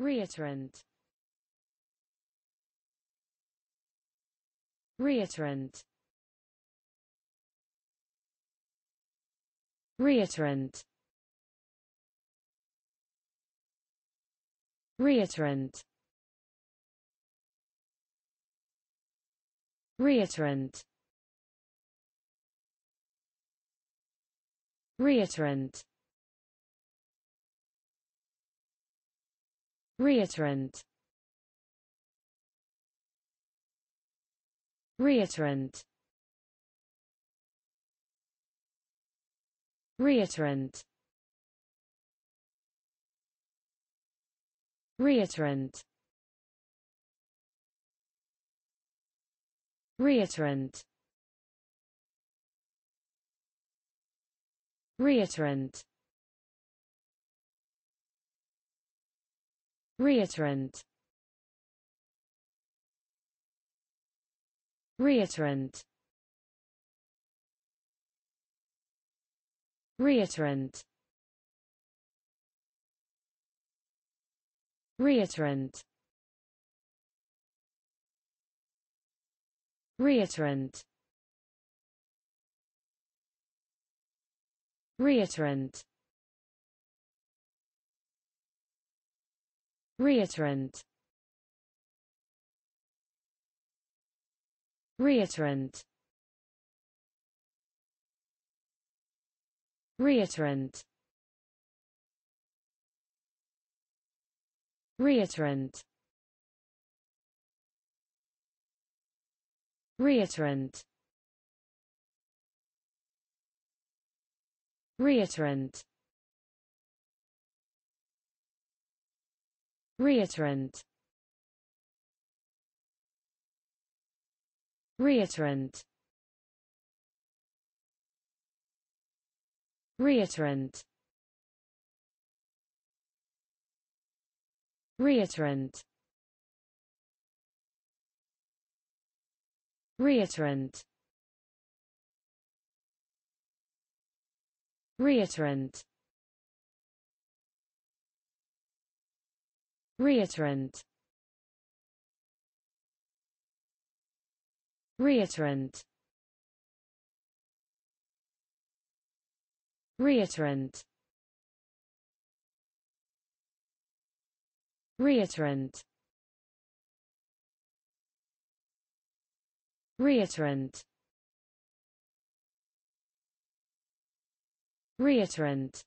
reiterant. Reiterant. Reiterant. Reiterant. Reiterant. Reiterant reiterant. Reiterant. Reiterant. Reiterant. Reiterant. Reiterant reiterant. Reiterant. Reiterant. Reiterant. Reiterant. Reiterant reiterant. Reiterant. Reiterant. Reiterant. Reiterant. Reiterant reiterant. Reiterant. Reiterant. Reiterant. Reiterant. Reiterant reiterant. Reiterant. Reiterant. Reiterant. Reiterant. Reiterant